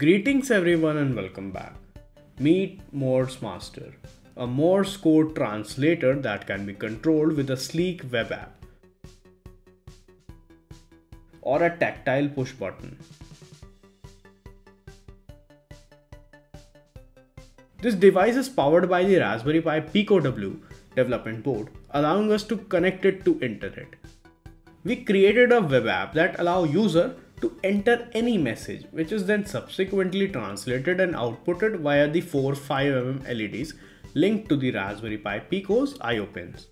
Greetings everyone and welcome back. Meet Morse Master, a Morse code translator that can be controlled with a sleek web app or a tactile push button. This device is powered by the Raspberry Pi Pico W development board, allowing us to connect it to internet. We created a web app that allow user to enter any message, which is then subsequently translated and outputted via the four 5mm LEDs linked to the Raspberry Pi Pico's I.O. pins.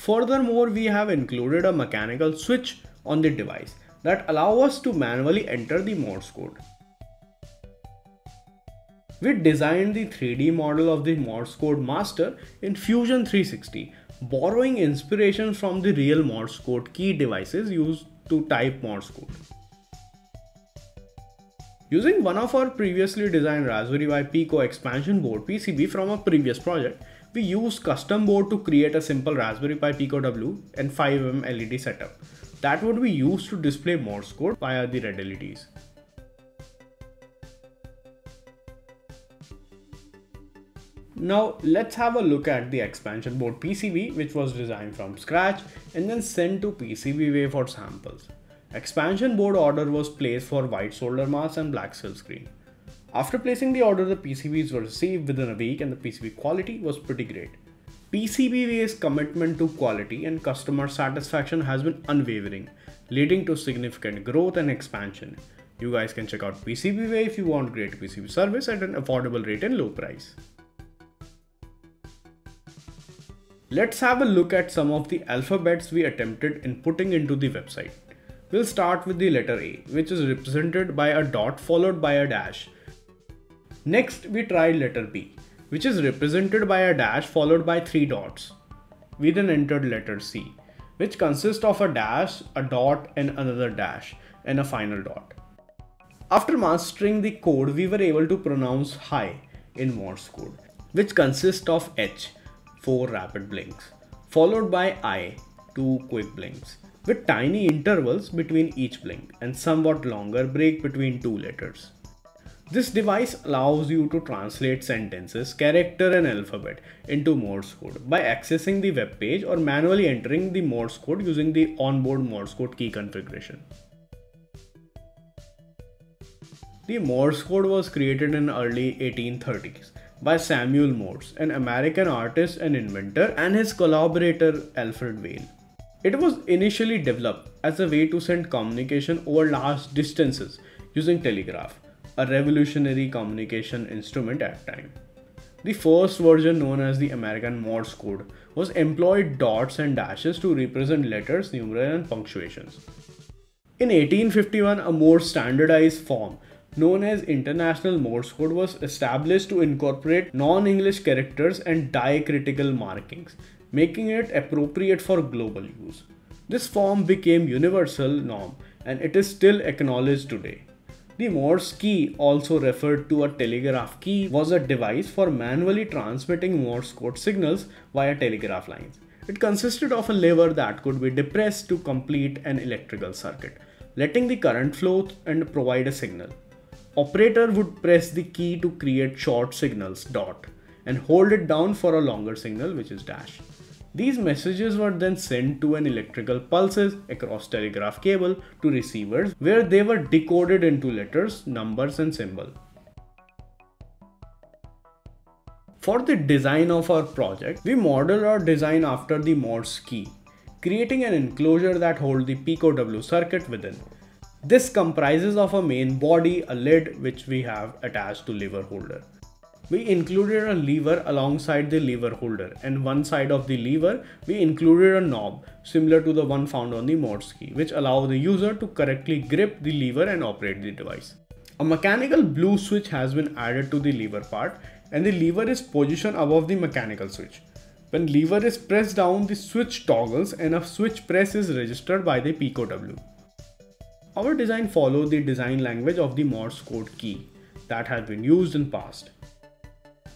Furthermore, we have included a mechanical switch on the device that allow us to manually enter the Morse code. We designed the 3D model of the Morse code master in Fusion 360, borrowing inspiration from the real Morse code key devices used to type Morse code. Using one of our previously designed Raspberry Pi Pico expansion board PCB from a previous project, we use custom board to create a simple Raspberry Pi Pico W and 5mm LED setup that would be used to display Morse code via the red LEDs. Now let's have a look at the expansion board PCB which was designed from scratch and then sent to PCBWay for samples. Expansion board order was placed for white solder mask and black silkscreen. After placing the order, the PCBs were received within a week and the PCB quality was pretty great. PCBWay's commitment to quality and customer satisfaction has been unwavering, leading to significant growth and expansion. You guys can check out PCBWay if you want great PCB service at an affordable rate and low price. Let's have a look at some of the alphabets we attempted in putting into the website. We'll start with the letter A, which is represented by a dot followed by a dash Next, we tried letter B, which is represented by a dash followed by three dots. We then entered letter C, which consists of a dash, a dot, and another dash, and a final dot. After mastering the code, we were able to pronounce hi in Morse code, which consists of H, 4 rapid blinks, followed by I, 2 quick blinks, with tiny intervals between each blink and somewhat longer break between two letters. This device allows you to translate sentences, character and alphabet into Morse code by accessing the web page or manually entering the Morse code using the onboard Morse code key configuration. The Morse code was created in early 1830s by Samuel Morse, an American artist and inventor, and his collaborator Alfred Vail. It was initially developed as a way to send communication over large distances using telegraph a revolutionary communication instrument at the time. The first version known as the American Morse code was employed dots and dashes to represent letters, numerals and punctuations. In 1851, a more standardized form known as International Morse code was established to incorporate non-English characters and diacritical markings, making it appropriate for global use. This form became universal norm and it is still acknowledged today. The Morse key, also referred to a telegraph key, was a device for manually transmitting Morse code signals via telegraph lines. It consisted of a lever that could be depressed to complete an electrical circuit, letting the current flow and provide a signal. Operator would press the key to create short signals dot and hold it down for a longer signal which is dash. These messages were then sent to an electrical pulses across telegraph cable to receivers where they were decoded into letters, numbers and symbols. For the design of our project, we modeled our design after the Morse key, creating an enclosure that holds the Pico W circuit within. This comprises of a main body, a lid which we have attached to lever holder. We included a lever alongside the lever holder and one side of the lever we included a knob similar to the one found on the Morse key which allow the user to correctly grip the lever and operate the device. A mechanical blue switch has been added to the lever part and the lever is positioned above the mechanical switch. When lever is pressed down, the switch toggles and a switch press is registered by the Pico W. Our design followed the design language of the Morse code key that had been used in past.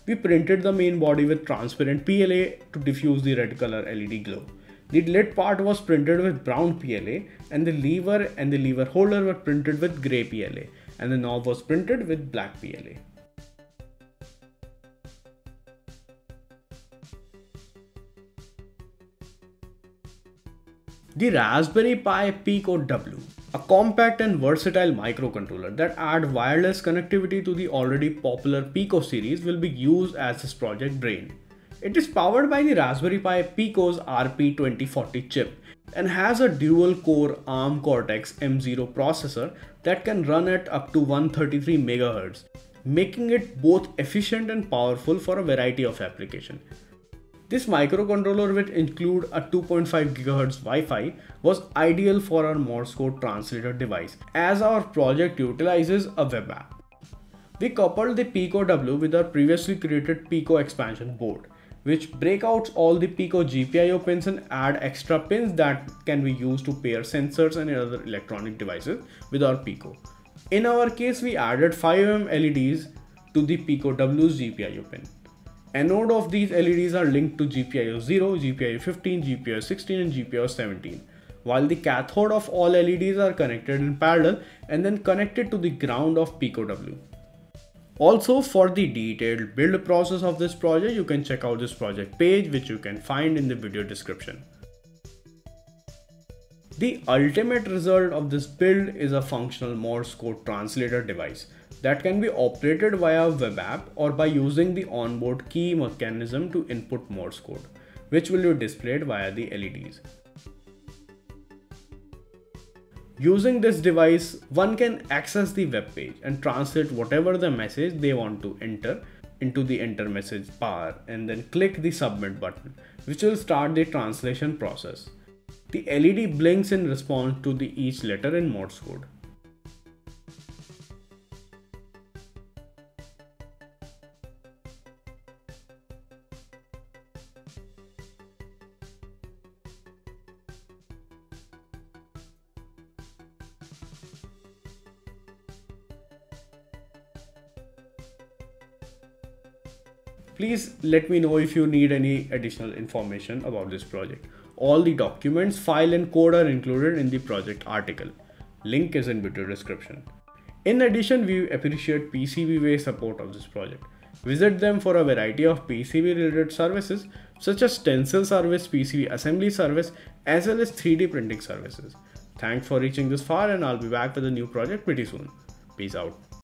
We printed the main body with transparent PLA to diffuse the red color LED glow. The lid part was printed with brown PLA and the lever and the lever holder were printed with grey PLA and the knob was printed with black PLA. The Raspberry Pi Pico W, a compact and versatile microcontroller that add wireless connectivity to the already popular Pico series will be used as this project brain. It is powered by the Raspberry Pi Pico's RP2040 chip and has a dual core ARM Cortex M0 processor that can run at up to 133 MHz, making it both efficient and powerful for a variety of applications. This microcontroller which include a 2.5 GHz Wi-Fi was ideal for our Morse code translator device as our project utilizes a web app. We coupled the Pico W with our previously created Pico expansion board which break out all the Pico GPIO pins and add extra pins that can be used to pair sensors and other electronic devices with our Pico. In our case, we added 5mm LEDs to the Pico W's GPIO pin. Anode of these LEDs are linked to GPIO 0, GPIO 15, GPIO 16 and GPIO 17 while the cathode of all LEDs are connected in parallel and then connected to the ground of Pico W. Also for the detailed build process of this project, you can check out this project page which you can find in the video description. The ultimate result of this build is a functional Morse code translator device that can be operated via web app or by using the onboard key mechanism to input Morse code, which will be displayed via the LEDs. Using this device, one can access the web page and translate whatever the message they want to enter into the enter message bar and then click the submit button, which will start the translation process. The LED blinks in response to the each letter in Morse code. Please let me know if you need any additional information about this project. All the documents, file and code are included in the project article. Link is in video description. In addition, we appreciate PCBWay support of this project. Visit them for a variety of PCB related services such as stencil service, PCB assembly service, as well as 3D printing services. Thanks for reaching this far and I'll be back with a new project pretty soon. Peace out.